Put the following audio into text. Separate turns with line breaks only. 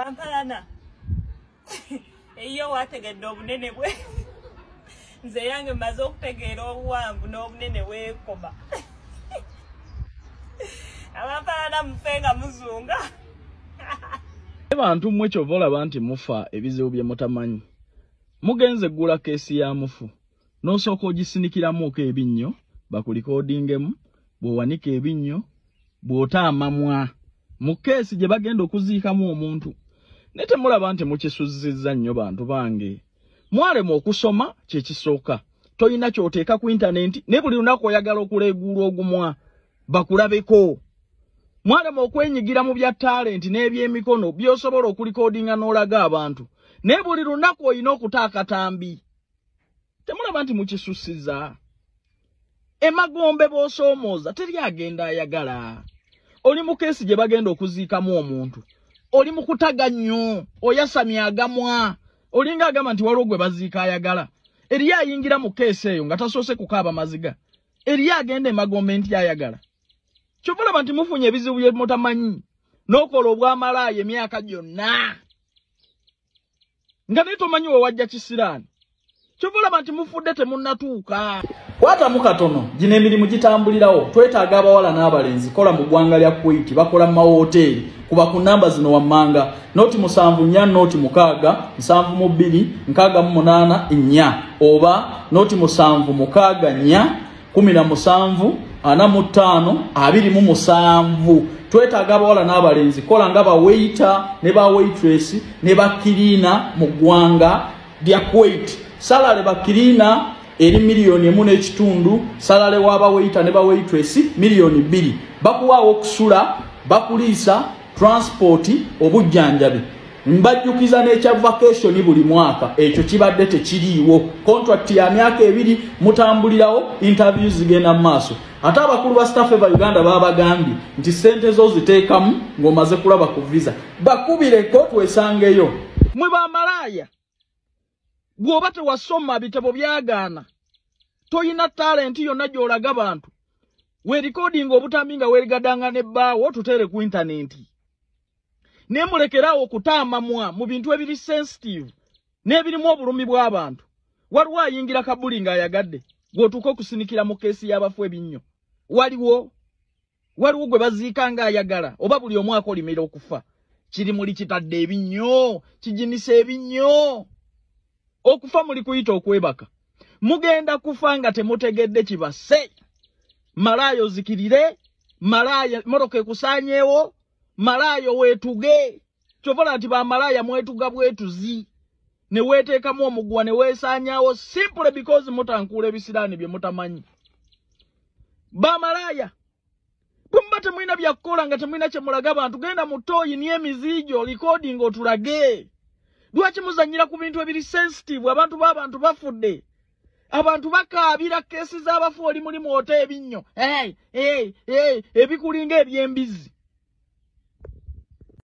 abampalana eyo wategedde obunene bwe. Nze yange mmaze okutegeera obuwanvu n'obunene weekoma abampalana mufe nga muzunga.
Bantu mmwe kyova olaba nti mufa ebizibu bye mutamanyi. Mugenze eggula keesi ya mufu. N'osooka ogisinikiramuuko ebinnyo bakulikoodingemu bw'owanika ebinnyo bw'ota amamwa mu keesi gye bagenda okuziikamu omuntu naye temulaba nti mukisuzizza nnyo bantu bange. Mwalema okusoma kyekisooka tolina ky'oteeka ku intaneti naye buli lunaku oyagala okuleeguulwa ogumwa bakulabeko. Mwalema okwenyigira mu bya talenti n'ebyemikono by'osobola okulikoodinga n'olaga abantu. Naye buli lunaku olina okutaakatambi. Temulaba nti mukisusiza emagombe b'osoomooza teri agenda ayagala. Oli mu keesi gye bagenda okuziikamu omuntu oli mu kutaga nnyo oyasamye agamwa. Olinga agamba nti waliwo gwe baziika ayagala. Eriyo ayingira mu keesi eyo nga tasoose kukaaba maziga. Eriyo agenda emagombe nti ayagala. Kyova olaba nti mufunye ebizibu bye mutamanyi n'okola obwamalaaya emyaka gyonna. Nga naye tomanyi we wajja kisiraani kyova olaba nti mufudde temunnatuuka kwatamu katono gino emirimu gitambulirawo. Twetaaga abawala n'abalenzi kola mu ggwanga lya kuwaiti bakola mu mawoteeri kuba ku namba zino wammanga nooti musanvu nnya nooti mukaaga nsanvu mu bbiri nkaaga mu munaana nnya. Oba nooti musanvu mukaaga nnya kumi na musanvu ana mu ttaano abiri mu musanvu. Twetaaga abawala n'abalenzi kola nga baweita ne bawaitress ne bakiriina mu ggwanga lya kuwait. Salale bakiriina eri miliyoni emu n'ekitundu salale w'abaweita ne bawaitress miliyoni bbiri. Bakuwaawo okusula bakuliisa transpoti obujjanjabi. Mbajjukiza n'ekya vacation buli mwaka. Ekyo kibadde tekiriiwo. Contract ya myaka ebiri mutambulirawo interview zigenda mu maaso. Ate abakulu ba staff eva uganda babagambye nti sente zo ziteekamu ng'omaze kulaba ku visa. Bakubireko twesangeyo. Mwe bamalaaya bw'oba tewasoma bitabo byagaana toyina talenti yonna gy'olaga bantu weerikodinga obutambi nga weerigadanga nebbaawo tutere ku intaneti naye mulekerawo okutaamamwa mu bintu ebiri sensitive n'ebirimu obulumi bw'abantu waliwo ayingira kabuli ng'ayagadde gweotuuka okusinikira mu keesi y'abafu ebinnyo. Waliwo waliwo gwe baziika ng'ayagala oba buli omwaka olimira okufa. Kiri muli kitadde ebinnyo kijinisa ebinnyo okufa muli kuyita okwebaka. Mugenda kufa nga temutegedde kibase. Malaayo zikirire malaaya moroka ekusaanyeewo malaayo weetuge. Kyovola nti bamalaaya mwetuga bwetuzi. Ne weeteekamu omuguwa ne weesaanyaawo simple because mutankuula ebisiraani bye mutamanyi. Bamalaaya bwe muba temulina byakukola nga temulina kye mulaga bantu genda mu tooyi niyo emiziijo likodinga otulage lwaki muzanyira ku bintu ebiri sensitive? Abantu b'abantu bafudde. Abantu bakaabira keesi z'abafu oli muli mwota ebinnyo ebikulinga eby'embizi